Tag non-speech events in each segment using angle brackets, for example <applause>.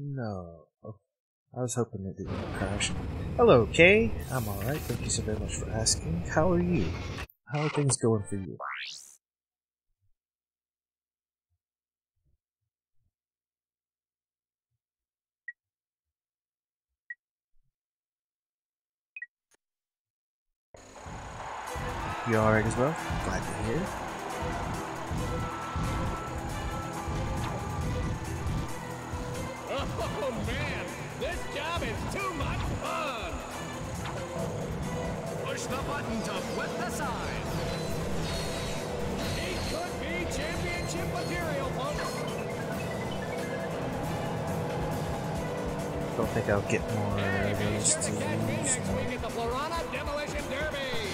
No. Oh, I was hoping it didn't crash. Hello, Kay. I'm alright. Thank you so very much for asking. How are you? How are things going for you? You alright as well? Glad to hear. Push the button to flip the side. He could be championship material, folks. Don't think I'll get more Hey, of be those sure to to me use. next week at the Florana Demolition Derby.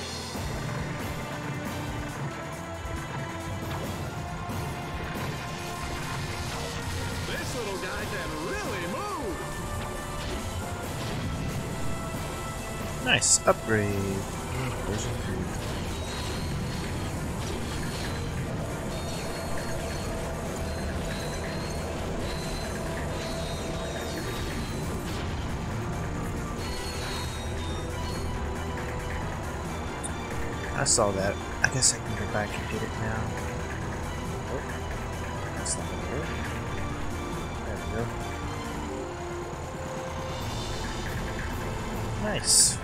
This little guy can really Nice. Upgrade. Version 3. I saw that. I guess I can go back and get it now. Oh, that's not gonna work. There we go. Nice.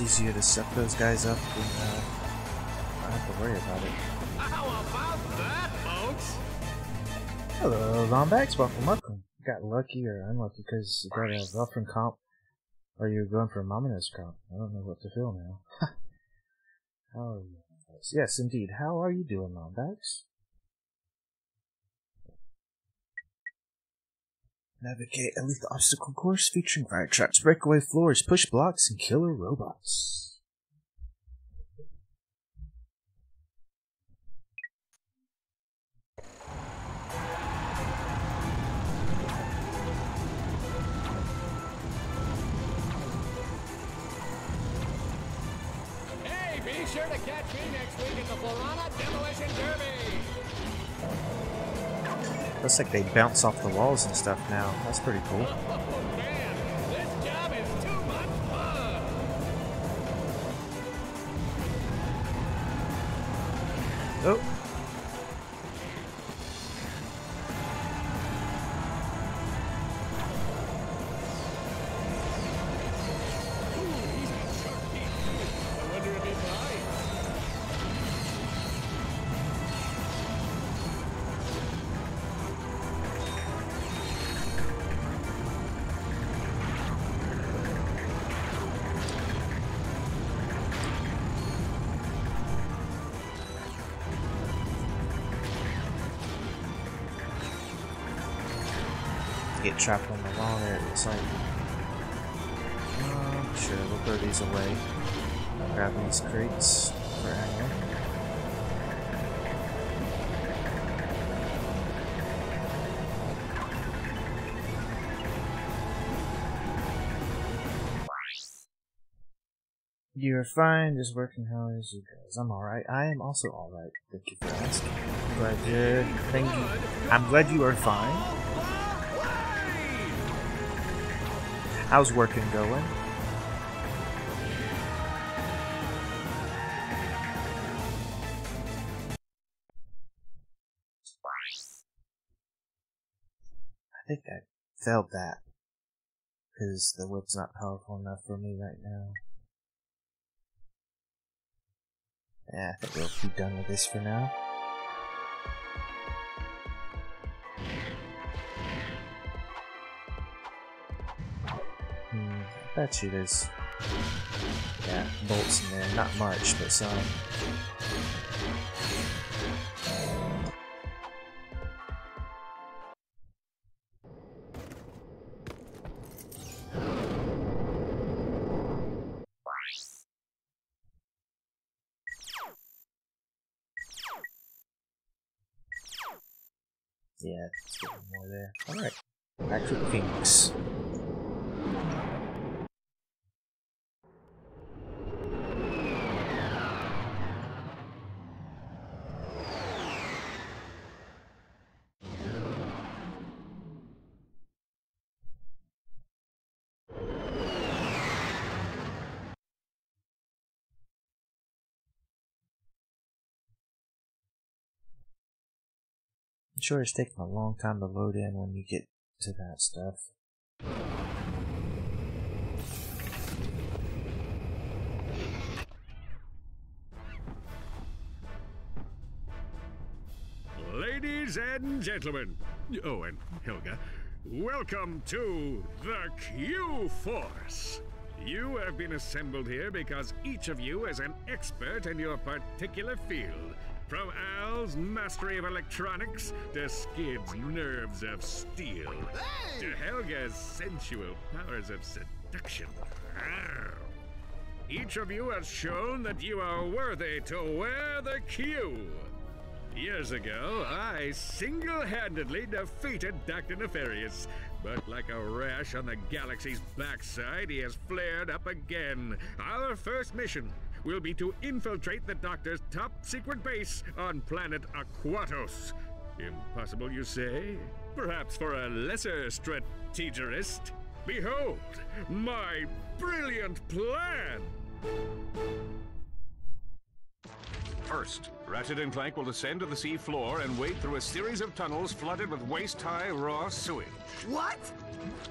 It's easier to set those guys up than uh, I have to worry about it. How about that, folks? Hello, Lombax. Welcome, welcome. You got lucky or unlucky because you got a Velfrin comp, or you're going for a Mominous comp. I don't know what to feel now. <laughs> How are you? Yes, indeed. How are you doing, Lombax? Navigate a lethal obstacle course featuring fire traps, breakaway floors, push blocks, and killer robots. Hey, be sure to catch me next week at the Florana Looks like they bounce off the walls and stuff now. That's pretty cool. Get trapped on the wall there. It's like, uh, sure, we'll throw these away. I'll grab these crates for ammo. You're fine, just working how is you guys? I'm alright. I am also alright. Thank you for asking. Glad you're thank you. I'm glad you are fine. How's working going? I think I failed that. Because the whip's not powerful enough for me right now. Yeah, I think we'll be done with this for now. bet you there's yeah, bolts in there. Not much, but some. Yeah, there's more there. Alright, back to the Phoenix. I'm sure it's taking a long time to load in when you get to that stuff. Ladies and gentlemen, oh, and Helga, welcome to the Q Force. You have been assembled here because each of you is an expert in your particular field. From Al's mastery of electronics to Skid's nerves of steel to Helga's sensual powers of seduction. Each of you has shown that you are worthy to wear the Q. Years ago, I single-handedly defeated Dr. Nefarious, but like a rash on the galaxy's backside, he has flared up again. Our first mission will be to infiltrate the Doctor's top-secret base on planet Aquatos. Impossible, you say? Perhaps for a lesser strategist? Behold, my brilliant plan! First, Ratchet and Clank will descend to the sea floor and wade through a series of tunnels flooded with waist-high raw sewage. What?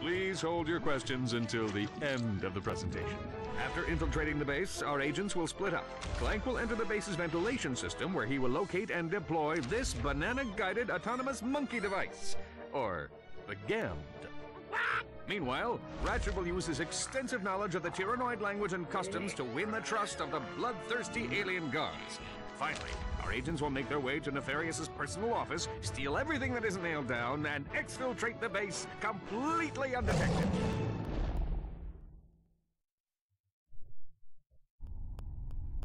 Please hold your questions until the end of the presentation. After infiltrating the base, our agents will split up. Clank will enter the base's ventilation system where he will locate and deploy this banana-guided autonomous monkey device. Or the GAMD. Meanwhile, Ratchet will use his extensive knowledge of the Tyrannoid language and customs to win the trust of the bloodthirsty alien guards. Finally, our agents will make their way to Nefarious's personal office, steal everything that isn't nailed down, and exfiltrate the base completely undetected.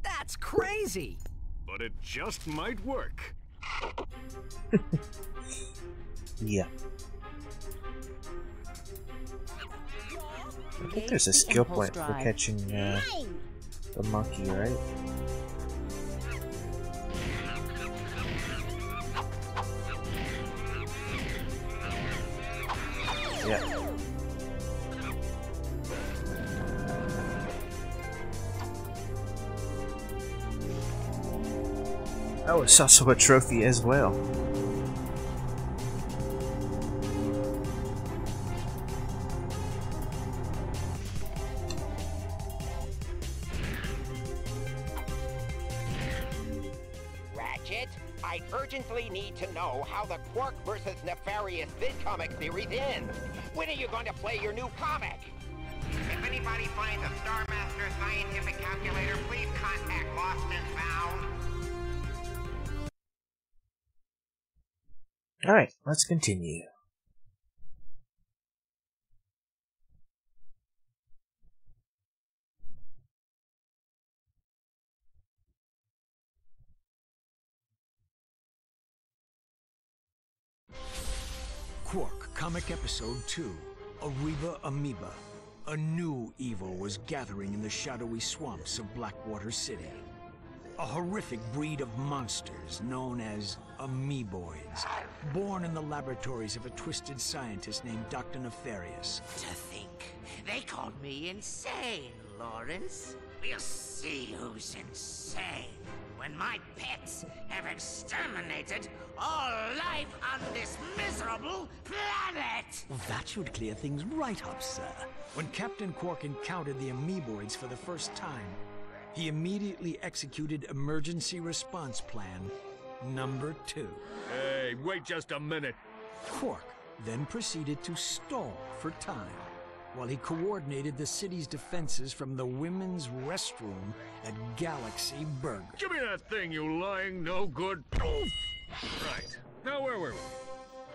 That's crazy! But it just might work. <laughs> Yeah. I think there's a skill point for catching uh, the monkey, right? Yeah. Oh, it's also a trophy as well. Nefarious comic series ends. When are you going to play your new comic? If anybody finds a Star Master scientific calculator, please contact Lost and Found. Alright, let's continue. Comic Episode 2 Arriba Amoeba. A new evil was gathering in the shadowy swamps of Blackwater City. A horrific breed of monsters known as amoeboids, born in the laboratories of a twisted scientist named Dr. Nefarious. To think they called me insane, Lawrence. We'll see who's insane when my pets have exterminated all life on this miserable planet. Well, that should clear things right up, sir. When Captain Qwark encountered the amoeboids for the first time, he immediately executed Emergency Response Plan number two. Hey, wait just a minute. Qwark then proceeded to stall for time while he coordinated the city's defenses from the women's restroom at Galaxy Burger. Give me that thing, you lying no good. Proof. Right. Now, where were we?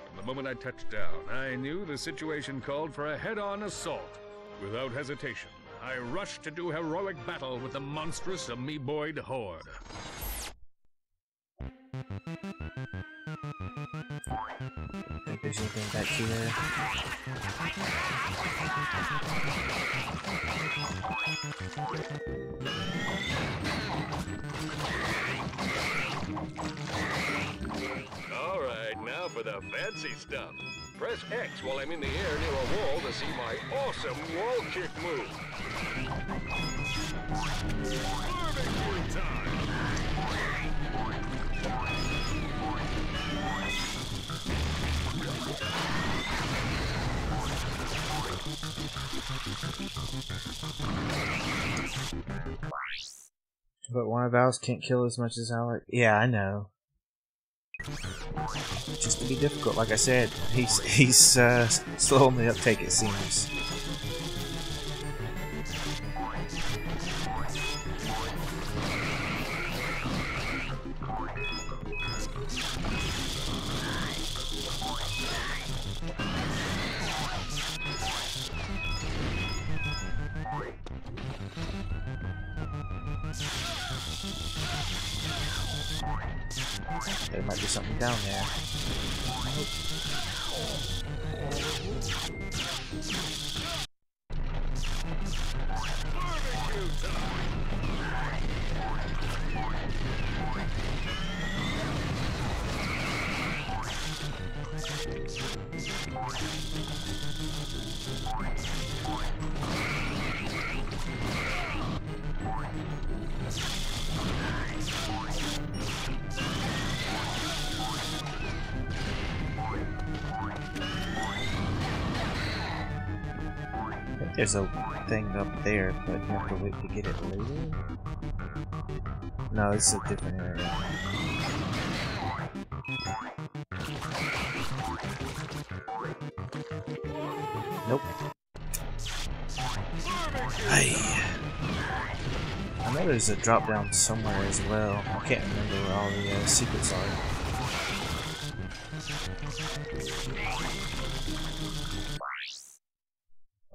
From the moment I touched down, I knew the situation called for a head on assault. Without hesitation, I rushed to do heroic battle with the monstrous amoeboid horde. There's back here? All right, now for the fancy stuff. Press X while I'm in the air near a wall to see my awesome wall kick move. Barbecue time! But one of ours can't kill as much as Alec. Yeah, I know. Just to be difficult, like I said, he's he's uh, slow on the uptake. It seems. There might be something down there. There's a thing up there, but you have to wait to get it later. No, this is a different area. Nope. Hey. I know there's a drop down somewhere as well. I can't remember where all the uh, secrets are.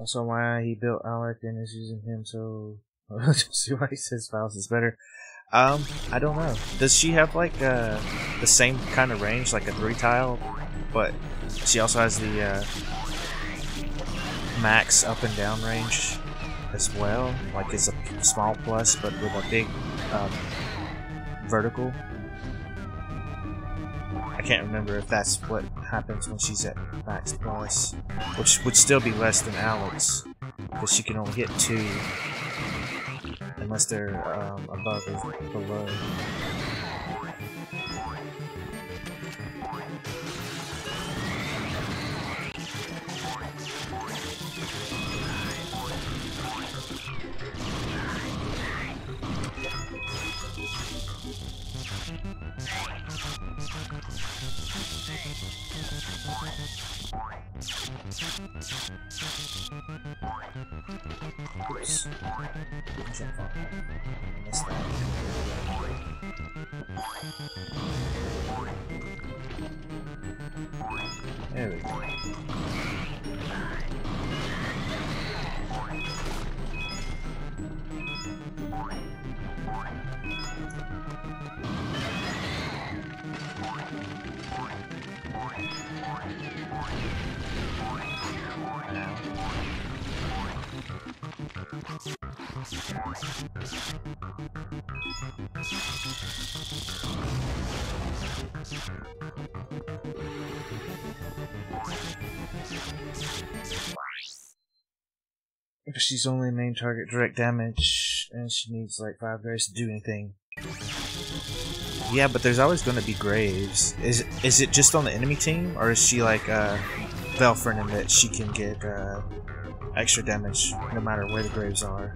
Also, why he built Alec and is using him so. <laughs> see why he says Faust is better. Um, I don't know. Does she have like uh, the same kind of range, like a three tile, but she also has the uh, max up and down range as well? Like it's a small plus, but with a big um, vertical. I can't remember if that's what happens when she's at max plus, which would still be less than Alex, because she can only hit two unless they're um, above or below. Oops. There we go. Now. If she's only main target direct damage, and she needs like five berries to do anything. Yeah, but there's always going to be graves. Is is it just on the enemy team, or is she like uh, Velfrin in that she can get uh, extra damage no matter where the graves are?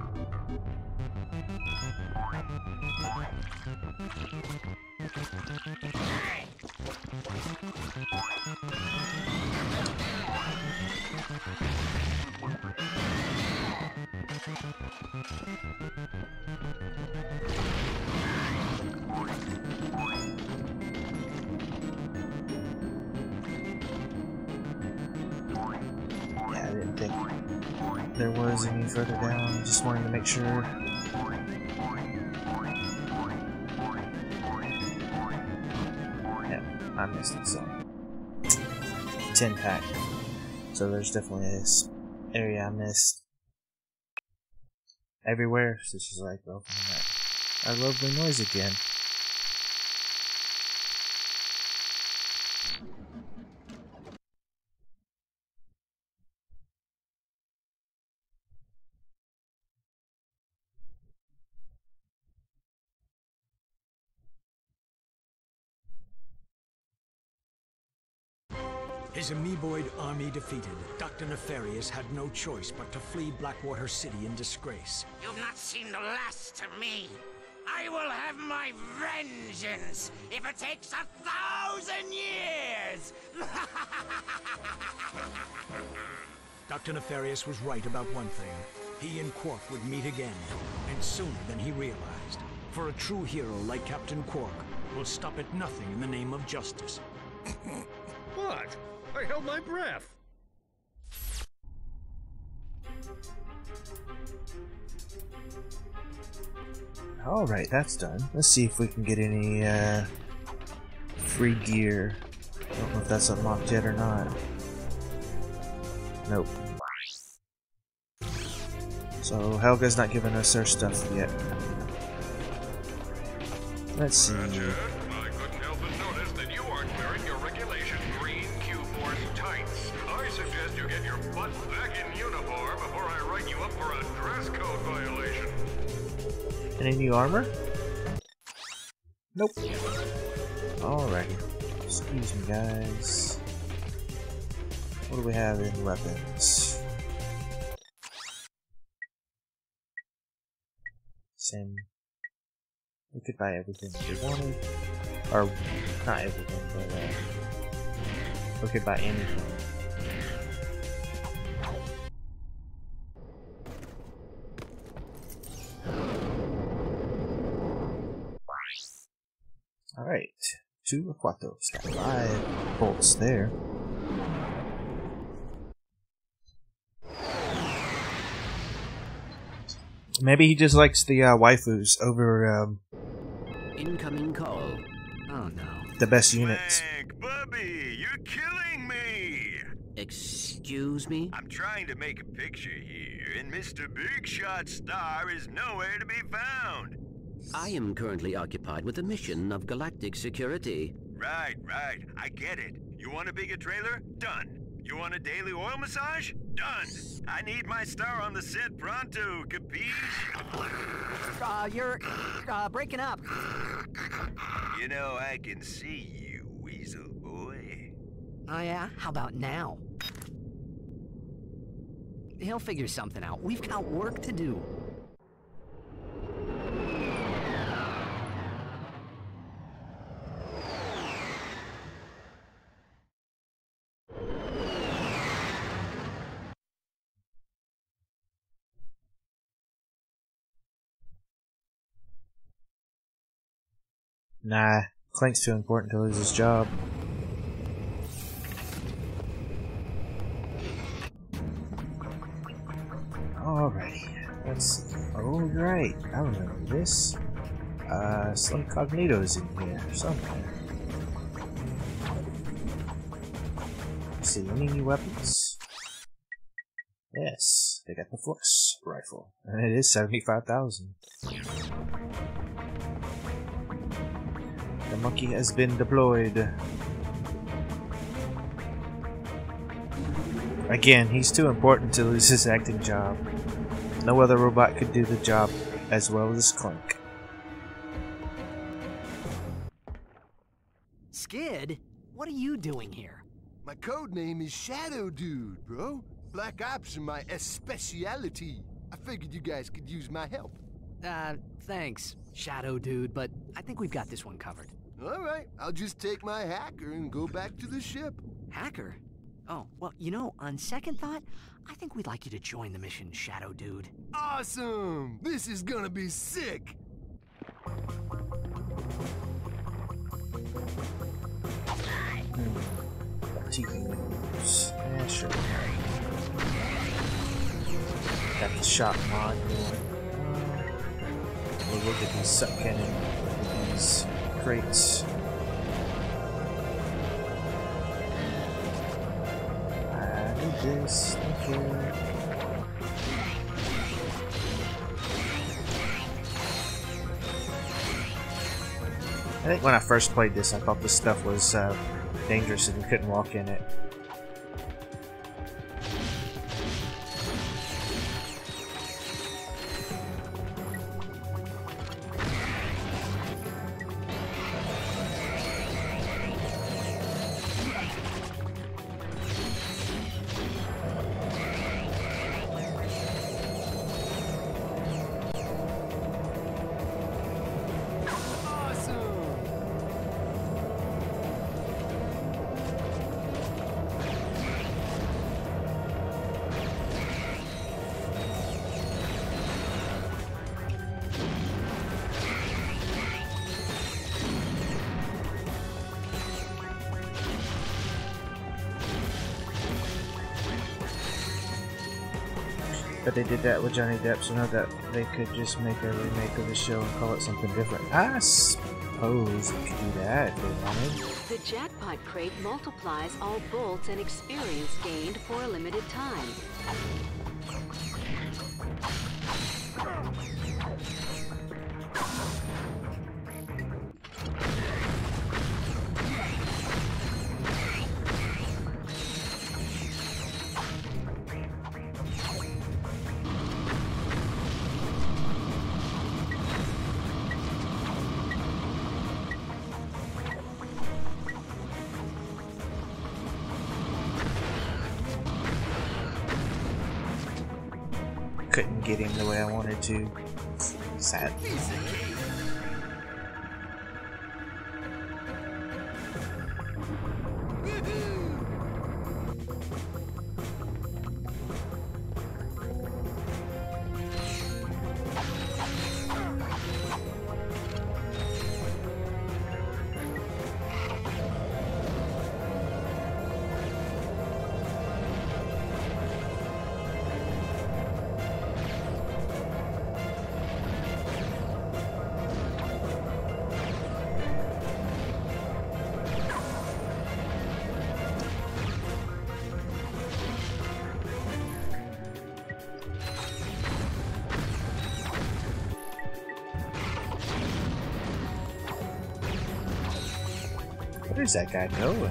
There was any further down. Just wanted to make sure. Yeah, I missed it, so. 10 pack. So there's definitely this area I missed. Everywhere, so she's like, opening that. A lovely noise again. His amoeboid army defeated, Dr. Nefarious had no choice but to flee Blackwater City in disgrace. You've not seen the last of me. I will have my vengeance if it takes a thousand years. <laughs> Dr. Nefarious was right about one thing. He and Qwark would meet again, and sooner than he realized. For a true hero like Captain Qwark will stop at nothing in the name of justice. What? I held my breath. Alright, that's done. Let's see if we can get any uh, free gear. I don't know if that's unlocked yet or not. Nope. So Helga's not giving us her stuff yet. Let's see. Roger. Any new armor? Nope. Alrighty. Excuse me, guys. What do we have in weapons? Same. We could buy everything we wanted. Or, not everything, but uh, we could buy anything. Alright. To Aquatos. Got five bolts there. Maybe he just likes the uh, waifus over um, Incoming call. Oh no. the best units. Clank, Bubby, you're killing me! Excuse me? I'm trying to make a picture here, and Mr. Big Shot Star is nowhere to be found. I am currently occupied with a mission of galactic security. Right, right, I get it. You want a bigger trailer? Done. You want a daily oil massage? Done. I need my star on the set pronto, capiche? Uh, you're, uh, breaking up. You know, I can see you, Weasel Boy. Oh yeah? How about now? He'll figure something out. We've got work to do. Nah, Clank's too important to lose his job. Alrighty, let's see. Alright, I remember this. Uh, some Cognito's in here somewhere. See, any new weapons? Yes, they got the Flux rifle, and <laughs> it is 75,000. The monkey has been deployed. Again, he's too important to lose his acting job. No other robot could do the job as well as Clank. Skid? What are you doing here? My code name is Shadow Dude, bro. Black Ops are my speciality. I figured you guys could use my help. Uh, thanks, Shadow Dude, but I think we've got this one covered. All right, I'll just take my hacker and go back to the ship. Hacker? Oh, well, you know, on second thought, I think we'd like you to join the mission, Shadow Dude. Awesome! This is gonna be sick! TVs. Got the shot module. We'll look at these suck cannon, these I need this, thank you. I think when I first played this, I thought this stuff was uh, dangerous and you couldn't walk in it. But they did that with Johnny Depp, so now that they could just make a remake of the show and call it something different. I suppose they could do that if they wanted. The jackpot crate multiplies all bolts and experience gained for a limited time. Where's that guy going?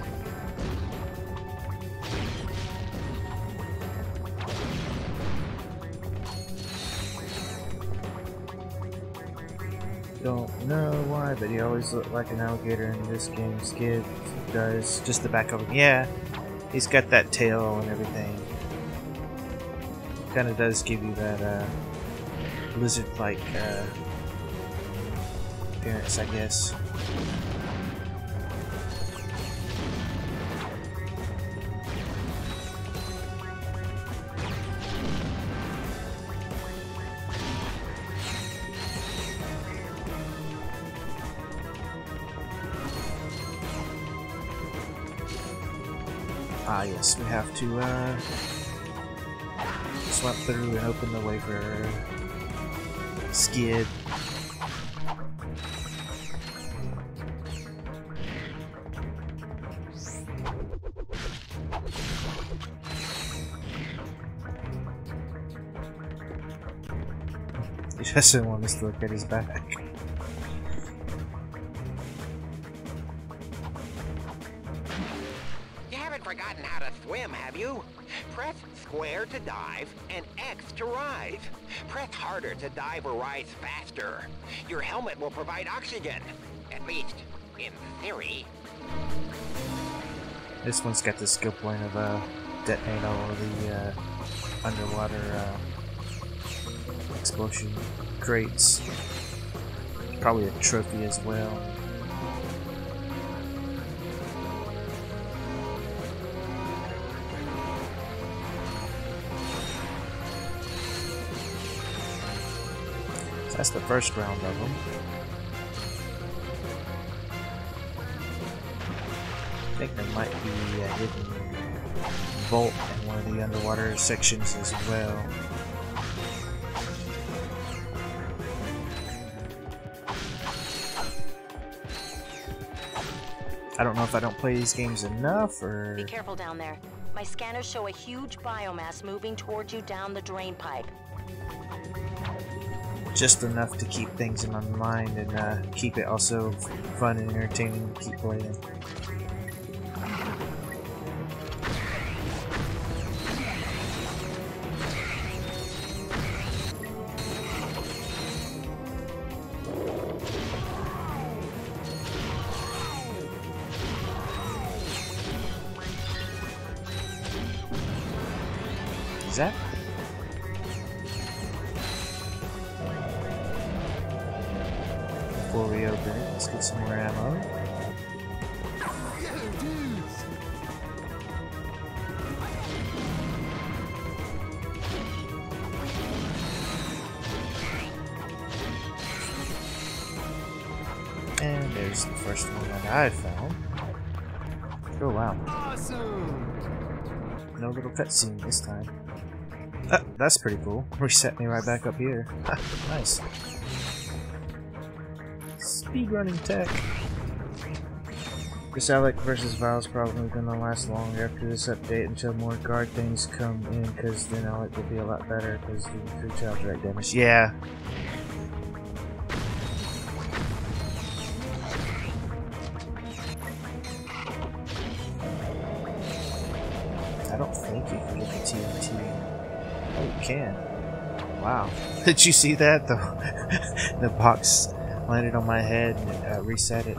Don't know why, but he always looked like an alligator in this game. Skid does. Just the back of him. Yeah, he's got that tail and everything. Kind of does give you that uh, lizard-like uh, appearance, I guess. We have to uh, swap through and open the way for Skid. <laughs> He doesn't want us to look at his back. Will provide oxygen. At least, in theory. This one's got the skill point of uh, detonate all of the uh, underwater uh, explosion crates. Probably a trophy as well. That's the first round of them. I think there might be a hidden bolt in one of the underwater sections as well. I don't know if I don't play these games enough or Be careful down there. My scanners show a huge biomass moving towards you down the drain pipe. Just enough to keep things in my mind and uh, keep it also fun and entertaining to keep playing. No little cutscene this time. Uh, that's pretty cool. <laughs> Reset me right back up here. <laughs> nice. Speedrunning tech. This Alec versus Vile's probably gonna last long after this update until more guard things come in, because then Alec will be a lot better because the three child direct damage. Yeah. I you can get the TNT. Oh, you can. Wow. <laughs> Did you see that? The, <laughs> the box landed on my head and it, uh, reset it.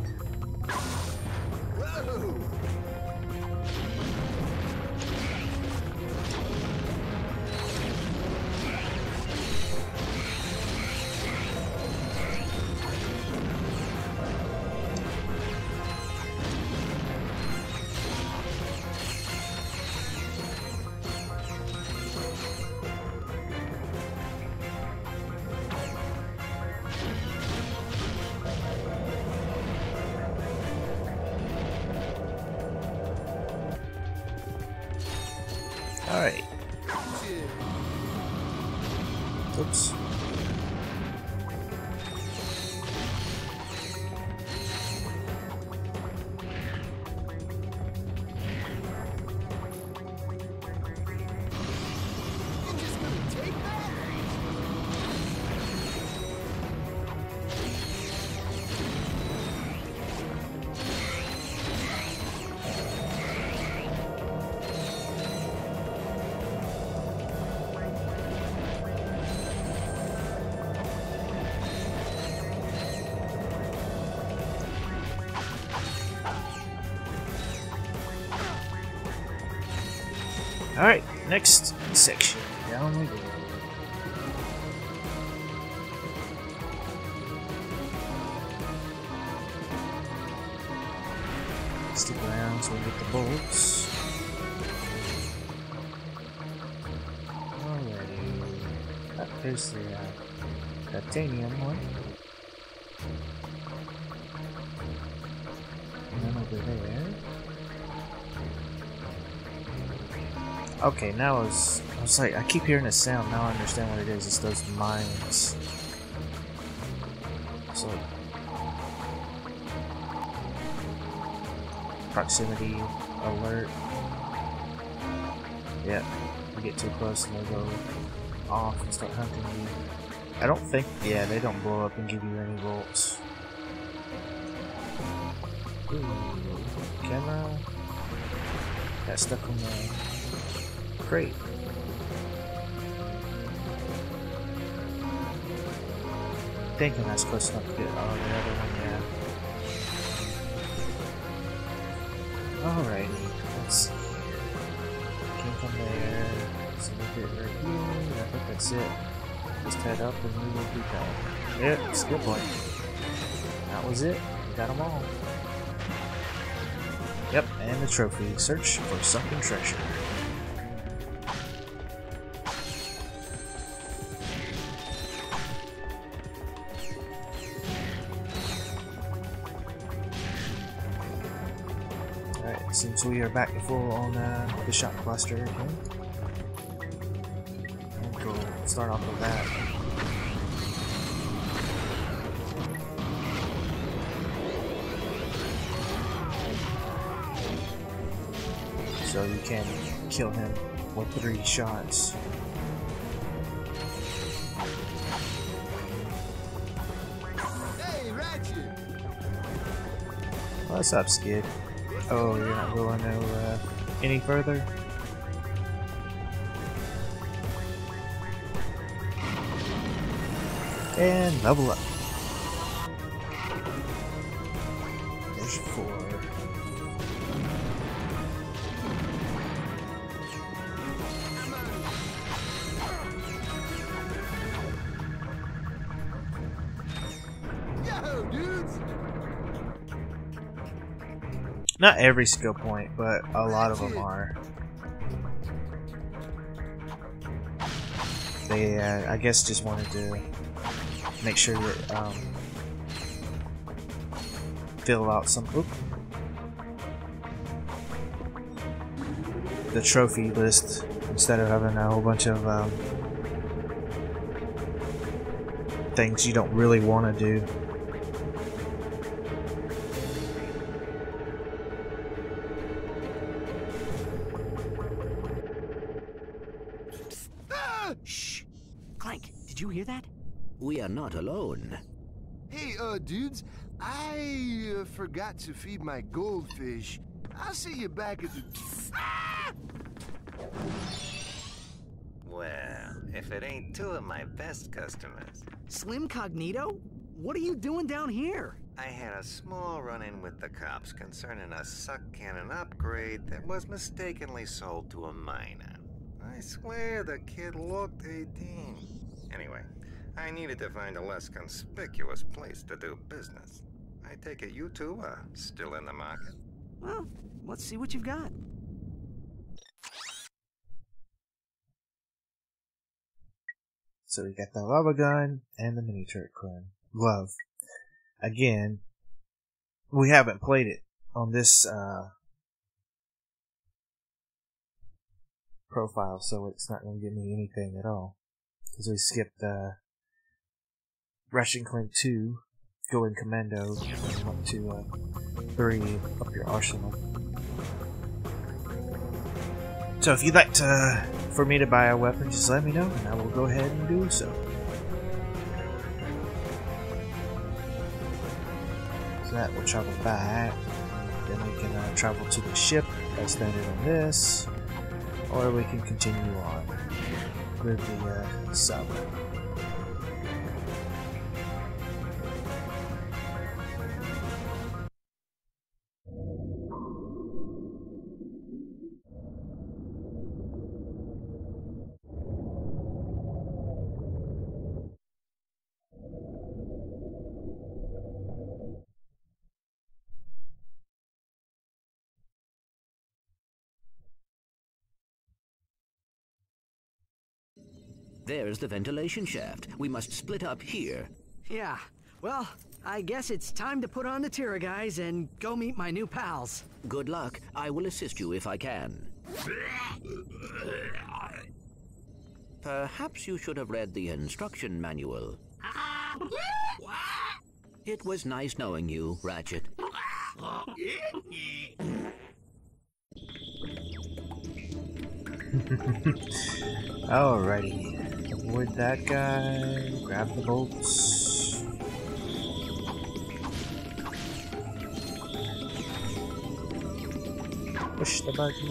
Next section. Now I was, I was like, I keep hearing a sound. Now I understand what it is. It's those mines. So, proximity alert. Yep, you get too close and they go off and start hunting you. I don't think, yeah, they don't blow up and give you any bolts. Ooh, camera. Got stuck on the crate. Thinking that's close enough to get on the other one, yeah. Alrighty, let's. Came from there. We get right here. I think that's it. Just head up and we will be done. Yep, skill point. That was it. We got them all. Yep, and the trophy. Search for sunken treasure. Seems we are back to full on uh, the shot cluster again. And we'll start off with that. So you can kill him with three shots. Hey, Ratchet! What's up, Skid? Oh, you're not going uh, any further? And level up. Not every skill point, but a lot of them are. They, uh, I guess, just wanted to make sure that um, fill out some oop, the trophy list instead of having a whole bunch of um, things you don't really want to do. Forgot to feed my goldfish. I'll see you back at the. Ah! Well, if it ain't two of my best customers. Slim Cognito? What are you doing down here? I had a small run in with the cops concerning a suck cannon upgrade that was mistakenly sold to a minor. I swear the kid looked 18. Anyway, I needed to find a less conspicuous place to do business. I take it you two are still in the market? Well, let's see what you've got. So we got the lava gun and the mini turret clone glove. Again, we haven't played it on this uh, profile, so it's not going to give me anything at all. Because we skipped uh, Ratchet and Clank 2, going commando, and up to uh, 3, up your arsenal. So if you'd like to, for me to buy a weapon, just let me know, and I will go ahead and do so. So that will travel back. Then we can uh, travel to the ship that's landed on this, or we can continue on with the uh, sub. There's the ventilation shaft. We must split up here. Yeah, well, I guess it's time to put on the Tyrra-Guise and go meet my new pals. Good luck. I will assist you if I can. Perhaps you should have read the instruction manual. It was nice knowing you, Ratchet. Alrighty. Avoid that guy. Grab the bolts. Push the button.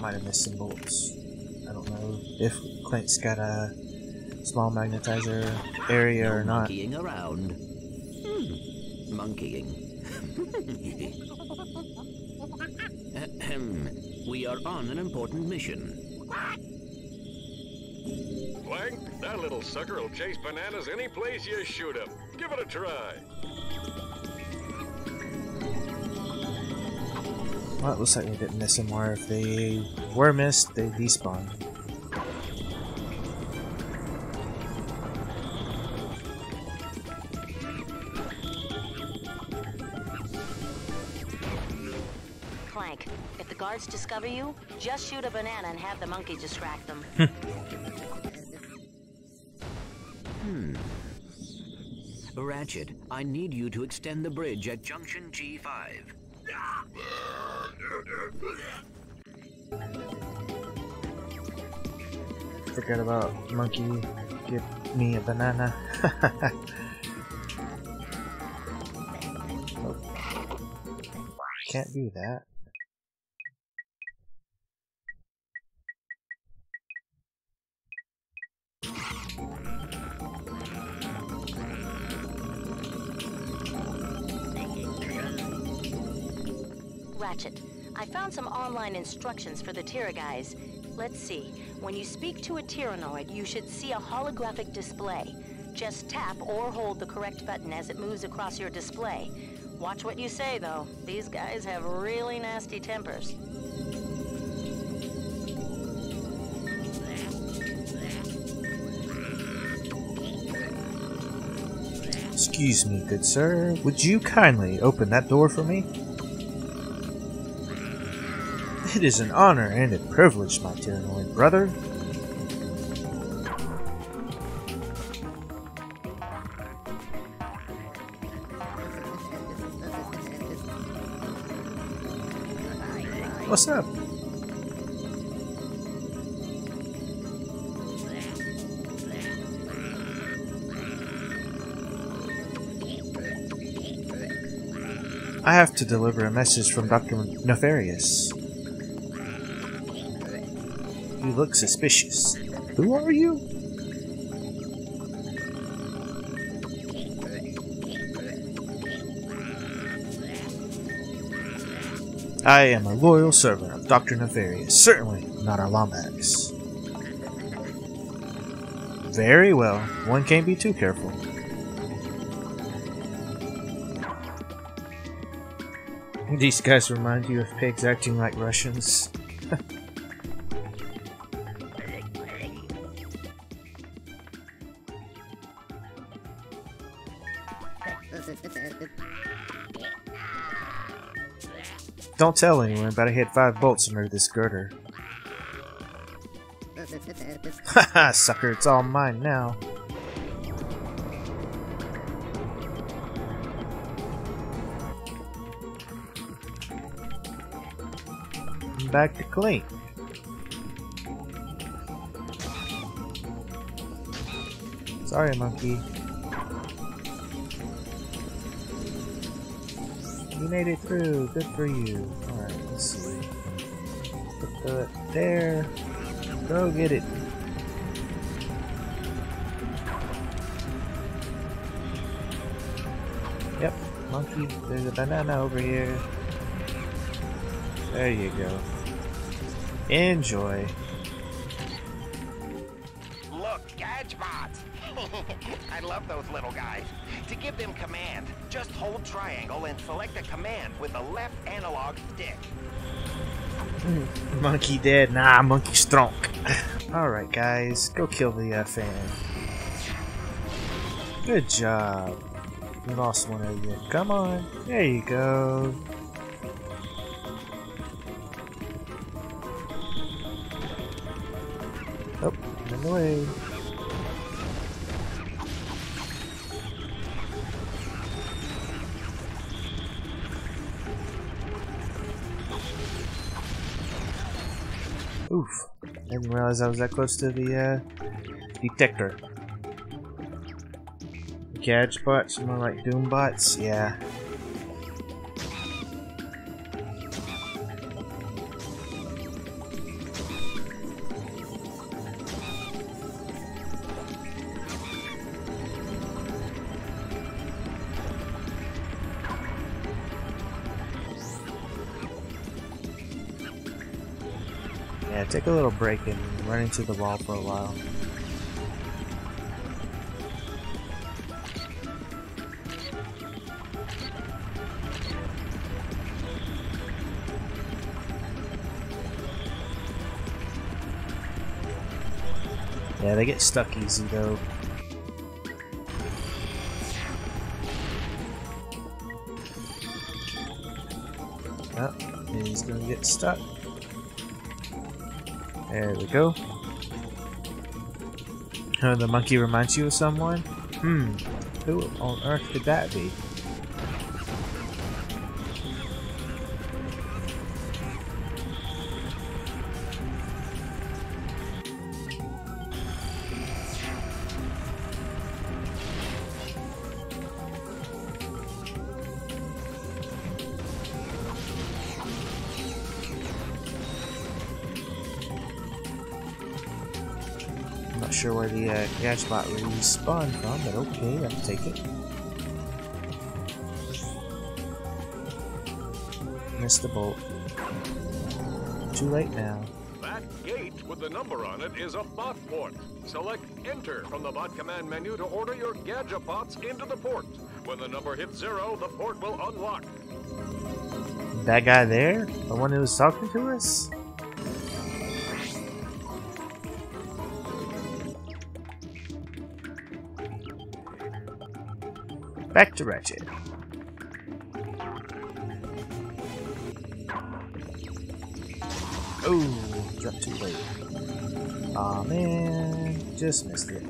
Might have missed some bolts. I don't know if Clank's got a small magnetizer area or not. Monkeying around. Hmm. Monkeying. <laughs> <laughs> Ahem. we are on an important mission. Clank, that little sucker will chase bananas any place you shoot him. Give it a try. Well, it looks like we didn't miss them, or if they were missed, they despawned. Clank, if the guards discover you, just shoot a banana and have the monkey distract them. Hmm. Ratchet, I need you to extend the bridge at junction G5. Forget about monkey. Give me a banana. <laughs> Can't do that. Ratchet, I found some online instructions for the Tyrra-Guise. Let's see. When you speak to a Tyhrranoid, you should see a holographic display. Just tap or hold the correct button as it moves across your display. Watch what you say, though. These guys have really nasty tempers. Excuse me, good sir. Would you kindly open that door for me? It is an honor and a privilege, my Tyhrranoid brother. What's up? I have to deliver a message from Dr. Nefarious. You look suspicious. Who are you? I am a loyal servant of Dr. Nefarious, certainly not a Lombax. Very well, one can't be too careful. These guys remind you of pigs acting like Russians. <laughs> Don't tell anyone, but I hit five bolts under this girder. Haha, <laughs> sucker, it's all mine now. I'm Back to clean. Sorry, monkey. Made it through. Good for you. Alright, let's see. Put the there. Go get it. Yep, monkey. There's a banana over here. There you go. Enjoy. Look, Gadgebots! <laughs> I love those little guys. To give them command, hold triangle and select a command with the left analog stick. Monkey dead. Nah, monkey strong. <laughs> Alright, guys. Go kill the uh, fan. Good job. You lost one of you. Come on. There you go. Oh, in the realize I was that close to the uh, detector. Gadge bots, more like Doom bots? Yeah. Yeah, take a little break and run into the wall for a while. Yeah, they get stuck easy though. Oh, he's gonna get stuck. There we go. Oh, the monkey reminds you of someone? Hmm. Who on earth could that be? Where the uh, Gadgebot respawned from, but okay, I'll take it. Missed the bolt. Too late now. That gate with the number on it is a bot port. Select Enter from the bot command menu to order your Gadgebots into the port. When the number hits zero, the port will unlock. That guy there? The one who was talking to us? Back to Ratchet. Oh, jumped too late. Aw oh, man, just missed it.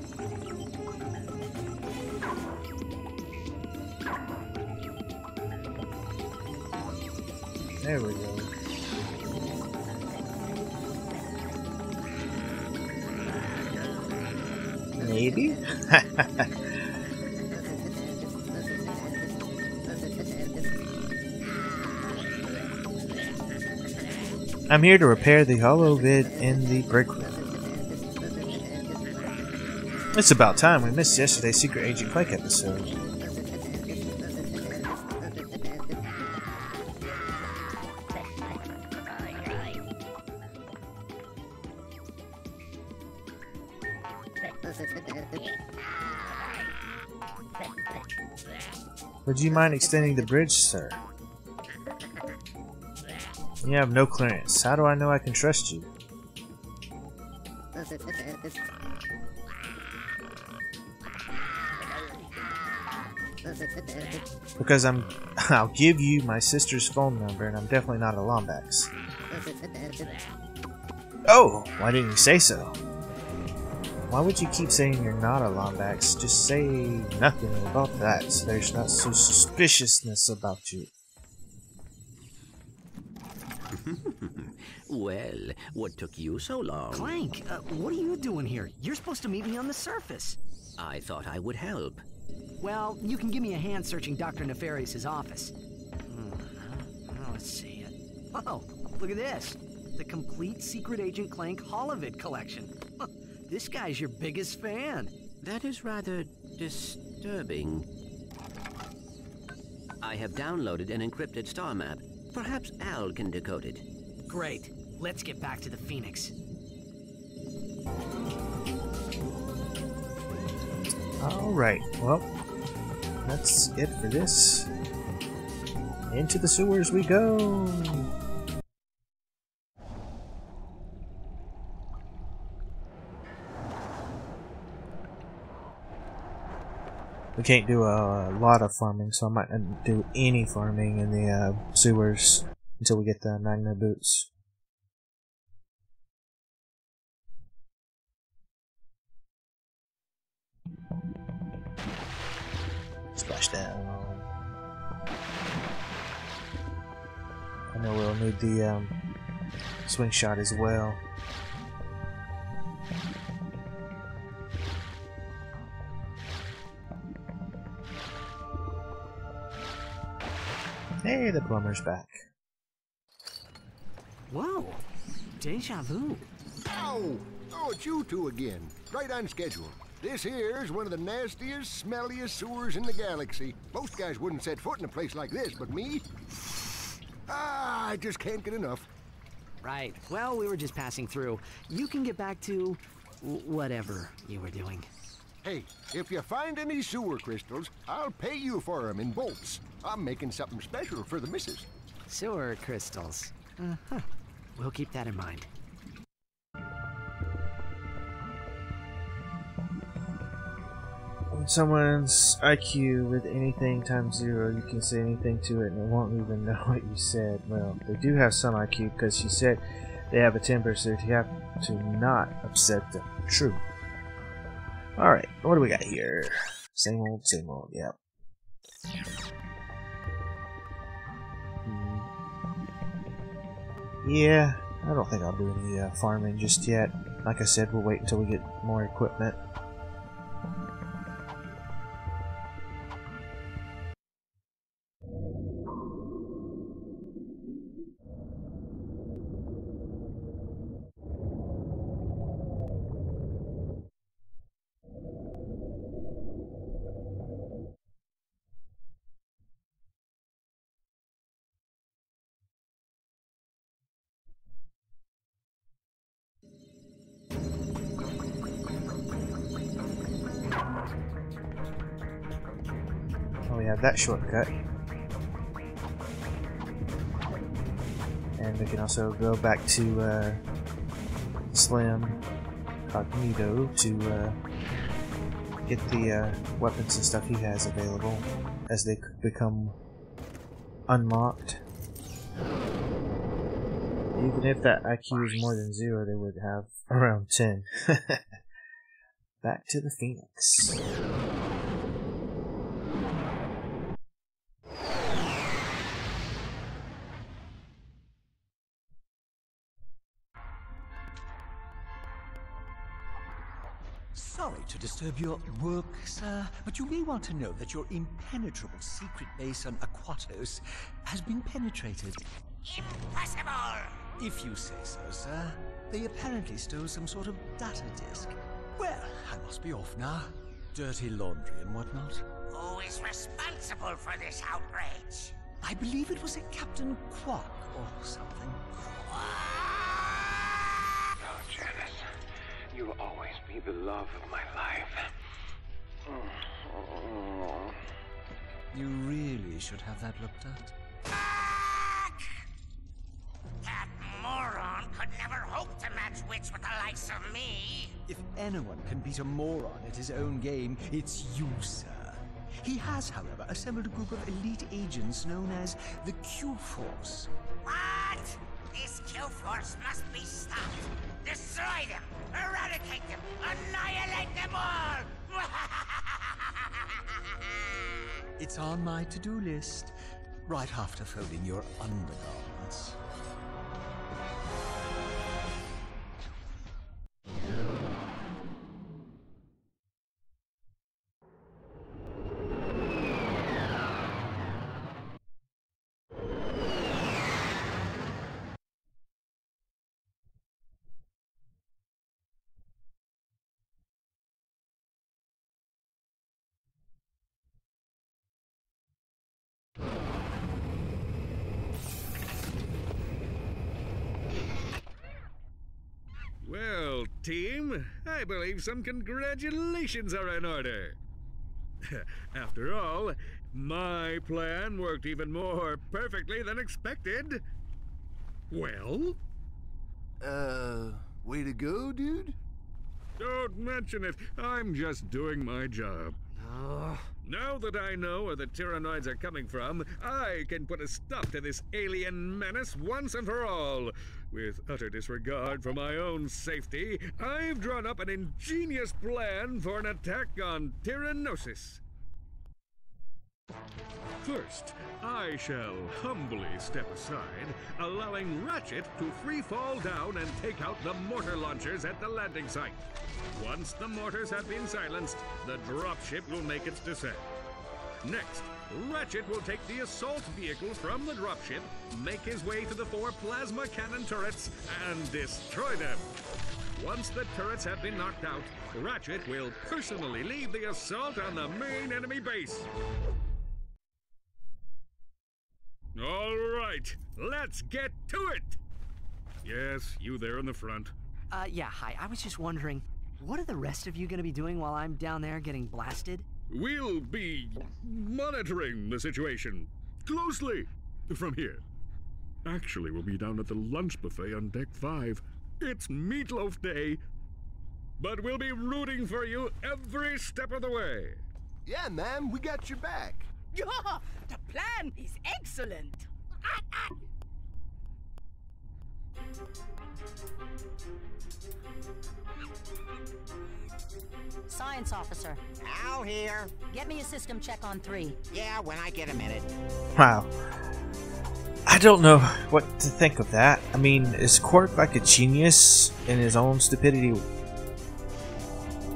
There we go. Maybe? <laughs> I'm here to repair the Holovid in the brick room. It's about time. We missed yesterday's Secret Agent Clank episode. Would you mind extending the bridge, sir? You have no clearance. How do I know I can trust you? Because I'm <laughs> I'll give you my sister's phone number and I'm definitely not a Lombax. Oh, why didn't you say so? Why would you keep saying you're not a Lombax? Just say nothing about that so there's not so suspiciousness about you. Well, what took you so long? Clank, uh, what are you doing here? You're supposed to meet me on the surface. I thought I would help. Well, you can give me a hand searching Dr. Nefarious' office. Oh, let's see. Oh, look at this. The complete Secret Agent Clank Holovid collection. this guy's your biggest fan. That is rather disturbing. I have downloaded an encrypted star map. Perhaps Al can decode it. Great. Let's get back to the Phoenix. Alright, well, that's it for this. Into the sewers we go! We can't do a, lot of farming, so I might not do any farming in the uh, sewers until we get the Magna boots. Splash down. I know we'll need the um, swing shot as well. Hey, the plumber's back. Whoa, deja vu. Oh, oh, it's you two again. Right on schedule. This here is one of the nastiest, smelliest sewers in the galaxy. Most guys wouldn't set foot in a place like this, but me? Ah, I just can't get enough. Right. Well, we were just passing through. You can get back to whatever you were doing. Hey, if you find any sewer crystals, I'll pay you for them in bolts. I'm making something special for the missus. Sewer crystals. Uh-huh. We'll keep that in mind. When someone's IQ with anything times zero, you can say anything to it and it won't even <laughs> know what you said. Well, they do have some IQ because she said they have a temper, so you have to not upset them. True. Alright, what do we got here? Same old, same old, yep. Yeah, I don't think I'll do any uh, farming just yet. Like I said, we'll wait until we get more equipment. That shortcut. And we can also go back to uh, Slim Cognito to uh, get the uh, weapons and stuff he has available as they become unlocked. Even if that IQ is more than zero, they would have around 10. <laughs> Back to the Phoenix. Sorry to disturb your work, sir, but you may want to know that your impenetrable secret base on Aquatos has been penetrated. Impossible! If you say so, sir. They apparently stole some sort of data disk. Well, I must be off now. Dirty laundry and whatnot. Who is responsible for this outrage? I believe it was a Captain Qwark or something. Oh, you'll always be the love of my life. You really should have that looked at. That moron could never hope to match wits with the likes of me. If anyone can beat a moron at his own game, it's you, sir. He has, however, assembled a group of elite agents known as the Q-Force. What? This Q-Force must be stopped. Destroy them, eradicate them, annihilate them all! <laughs> It's on my to-do list, right after folding your undergarments. Team, I believe some congratulations are in order. <laughs> After all, my plan worked even more perfectly than expected. Well? Uh, way to go, dude. Don't mention it. I'm just doing my job. Now that I know where the Tyhrranoids are coming from, I can put a stop to this alien menace once and for all. With utter disregard for my own safety, I've drawn up an ingenious plan for an attack on Tyhrranosis. First, I shall humbly step aside, allowing Ratchet to free fall down and take out the mortar launchers at the landing site. Once the mortars have been silenced, the dropship will make its descent. Next, Ratchet will take the assault vehicle from the dropship, make his way to the four plasma cannon turrets, and destroy them. Once the turrets have been knocked out, Ratchet will personally lead the assault on the main enemy base. All right, let's get to it. Yes, you there in the front. Uh, yeah, hi. I was just wondering, what are the rest of you gonna be doing while I'm down there getting blasted? We'll be monitoring the situation closely from here. Actually, we'll be down at the lunch buffet on deck five. It's meatloaf day. But we'll be rooting for you every step of the way. Yeah, man, we got your back. Yeah, <laughs> the plan is excellent. Science officer, Al here. Get me a system check on three. Yeah, when I get a minute. Wow. I don't know what to think of that. I mean, is Qwark like a genius in his own stupidity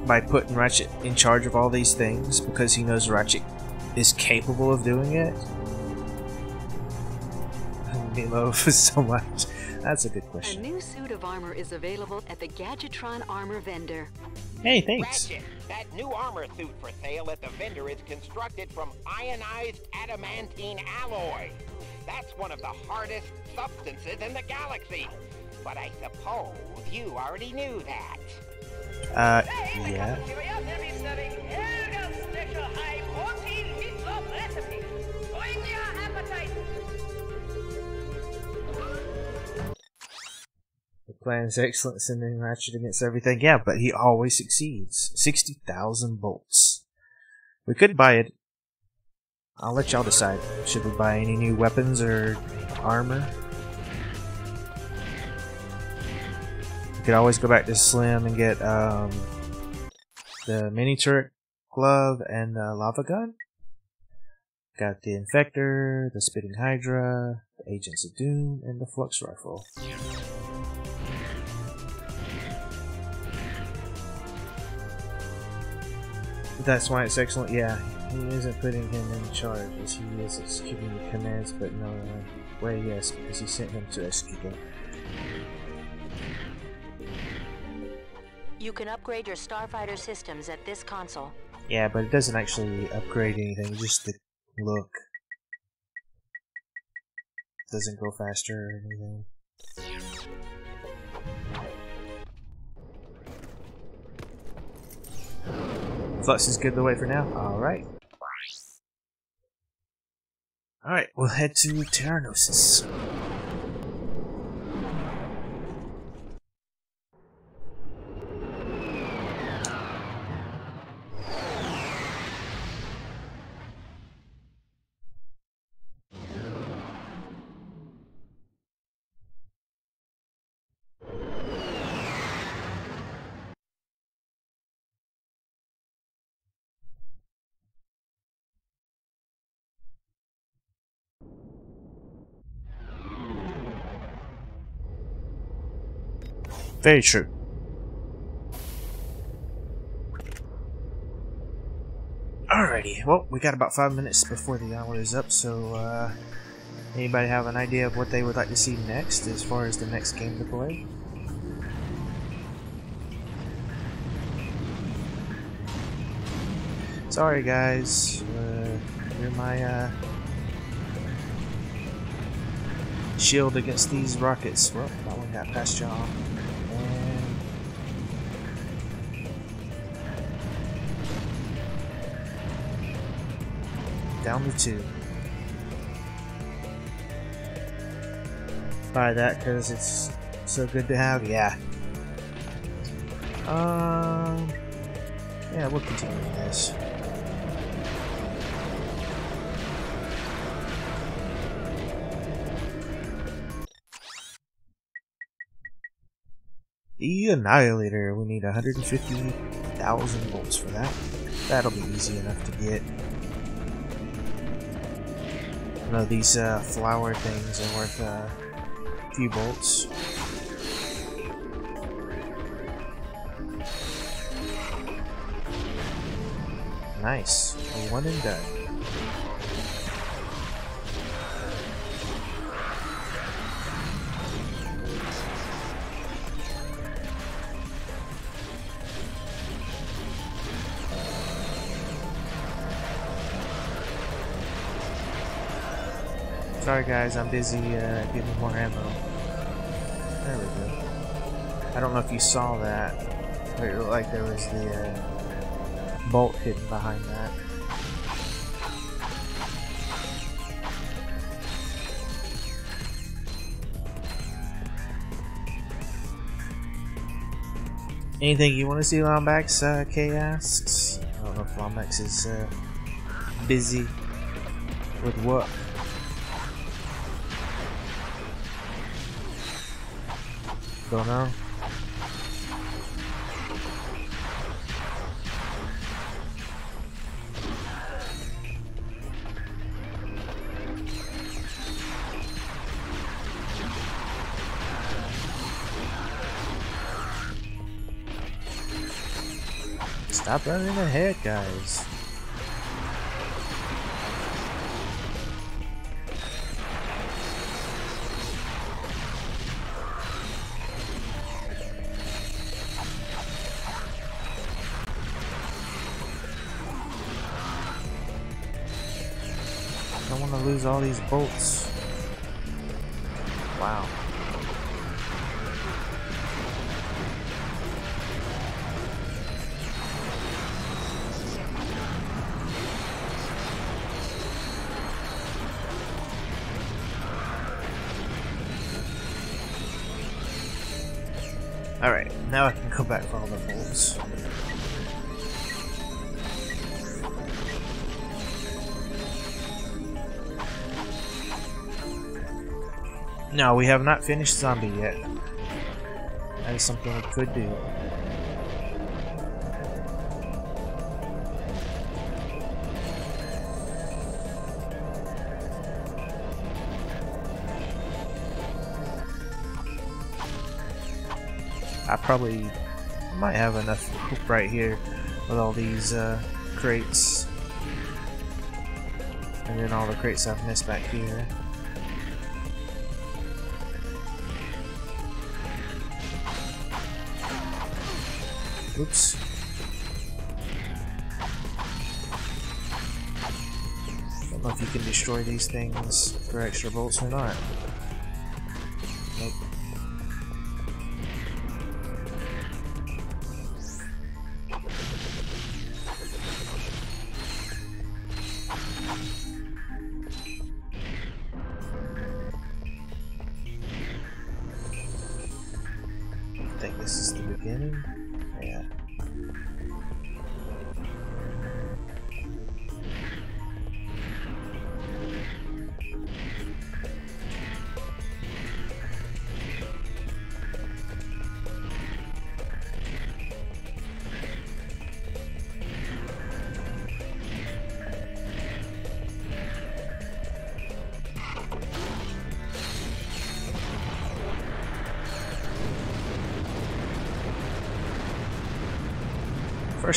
by putting Ratchet in charge of all these things because he knows Ratchet is capable of doing it? Milo <laughs> for so much. That's a good question. A new suit of armor is available at the Gadgetron armor vendor. Hey, thanks. Ratchet, that new armor suit for sale at the vendor is constructed from ionized adamantine alloy. That's one of the hardest substances in the galaxy. But I suppose you already knew that. Uh, yeah. The plan is excellent, sending Ratchet against everything. Yeah, but he always succeeds. 60,000 bolts. We could buy it. I'll let y'all decide. Should we buy any new weapons or armor? We could always go back to Slim and get um, the mini turret glove and the lava gun. Got the Infector, the Spitting Hydra, the Agents of Doom, and the Flux Rifle. That's why it's excellent. Yeah, he isn't putting him in charge as he is executing the commands, but no way, yes, because he sent him to execute them. You can upgrade your starfighter systems at this console. Yeah, but it doesn't actually upgrade anything, just the look. Doesn't go faster or anything. Flux is good the way for now. Alright. Alright, we'll head to Tyhrranosis. Very true. Alrighty, well, we got about five minutes before the hour is up, so, uh, anybody have an idea of what they would like to see next as far as the next game to play? Sorry, guys. Uh, you're my, uh, shield against these rockets. Well, that one got past y'all. Down to two. Buy that because it's so good to have. Yeah. Um. Yeah, we'll continue this. The Annihilator, we need 150,000 volts for that. That'll be easy enough to get. Know these uh, flower things are worth uh, a few bolts. Nice. A one and done. Sorry guys, I'm busy uh, getting more ammo. There we go. I don't know if you saw that. but It looked like there was the uh, bolt hidden behind that. Anything you want to see, Lombax? Uh, Kay asks. I don't know if Lombax is uh, busy with work. now. Stop running ahead, guys. All these bolts. No, we have not finished Zombie yet. That is something we could do. I probably might have enough hoop right here with all these uh, crates. And then all the crates I've missed back here. Oops. Don't know if you can destroy these things for extra bolts or not.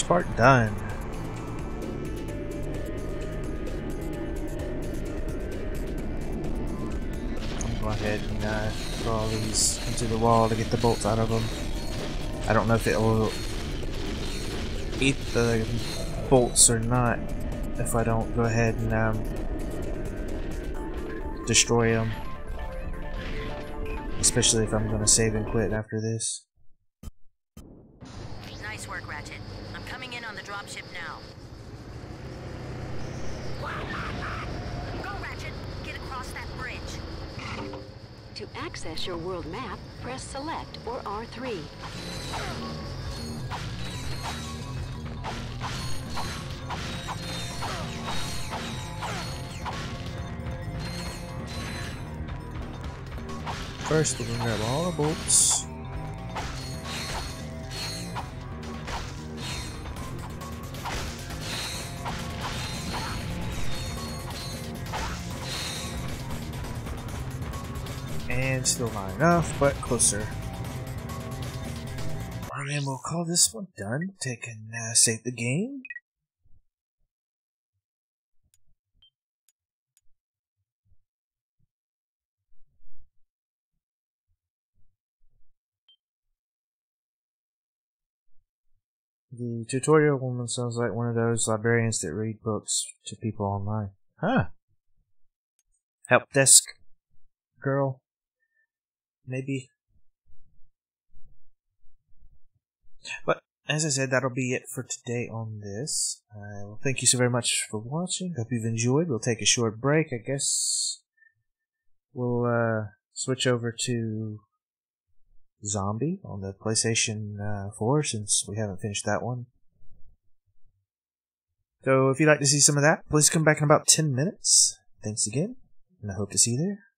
First part done. I'm go ahead and uh, throw all these into the wall to get the bolts out of them. I don't know if it will eat the bolts or not if I don't go ahead and um, destroy them. Especially if I'm going to save and quit after this. Nice work, Ratchet. I'm coming in on the dropship now. Go, Ratchet! Get across that bridge. To access your world map, press Select or R3. First, we're gonna grab all the bolts. Still not enough, but closer. And we'll call this one done. Take and uh, save the game. The tutorial woman sounds like one of those librarians that read books to people online. Huh. Help desk girl. Maybe. But as I said, that'll be it for today on this. Uh, well, thank you so very much for watching. Hope you've enjoyed. We'll take a short break. I guess we'll uh, switch over to Zombie on the PlayStation uh, 4 since we haven't finished that one. So if you'd like to see some of that, please come back in about 10 minutes. Thanks again, and I hope to see you there.